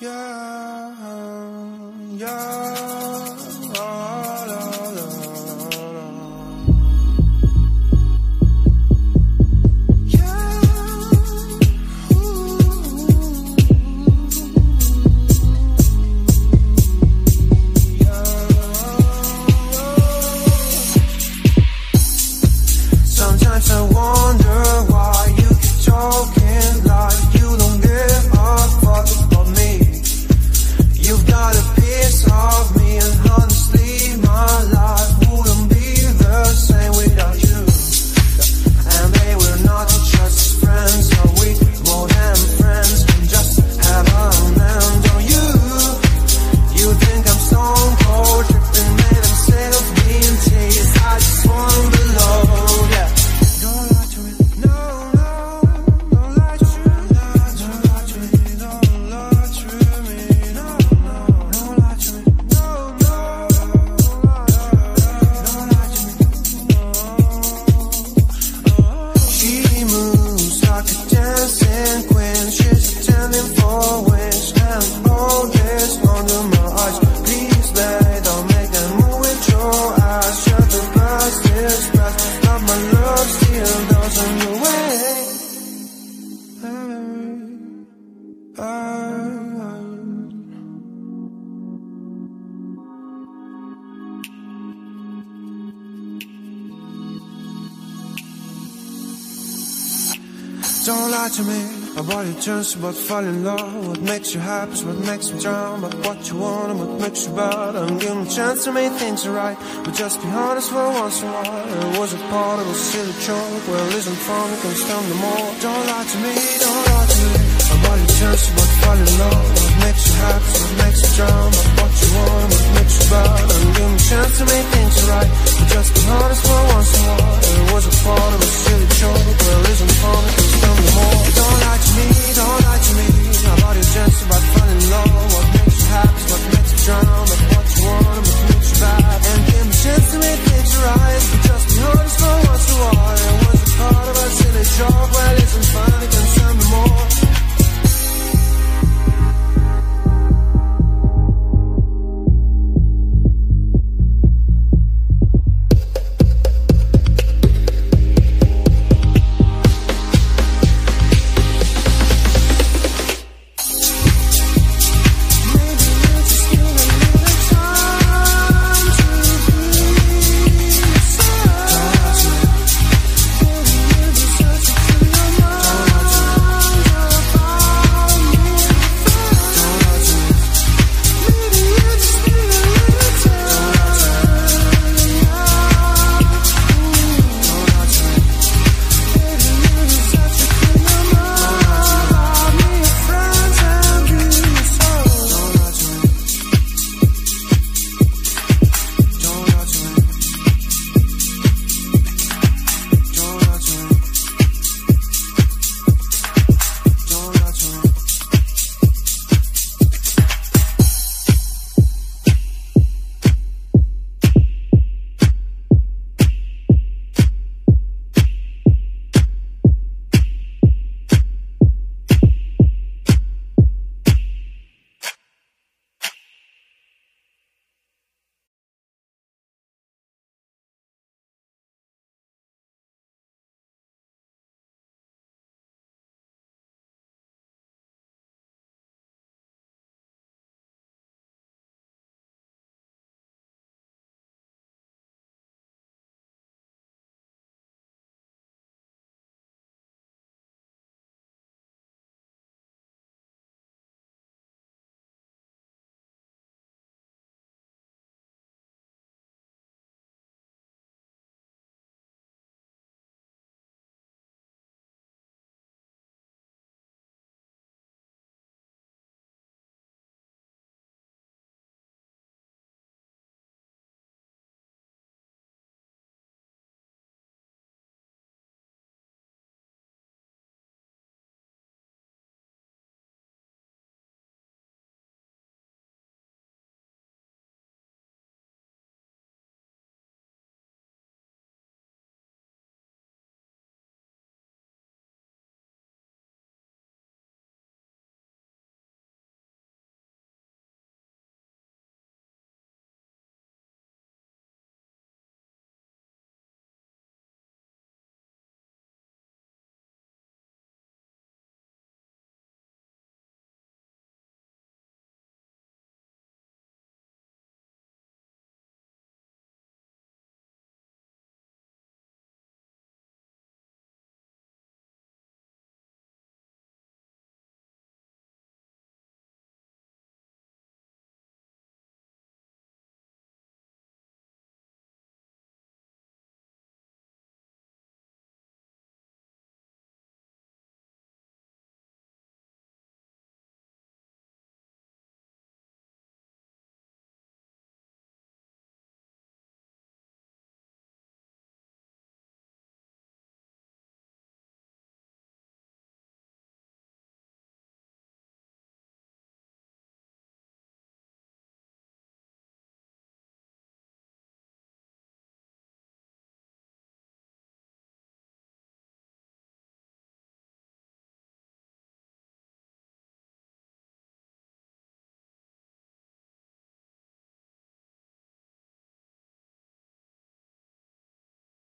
Yeah, Don't lie to me about your turns about fall in love. What makes you happy is what makes me drown. But what you want and what makes you bad. Give me a chance to make things right. But just be honest for once in a while. It was a part of a silly joke. Well, isn't fun, it can stand no more. Don't lie to me, don't lie to me about your turns about fall in love. What makes you happy is what makes you drown. But what you want and what makes you bad. Give me a chance to make things right.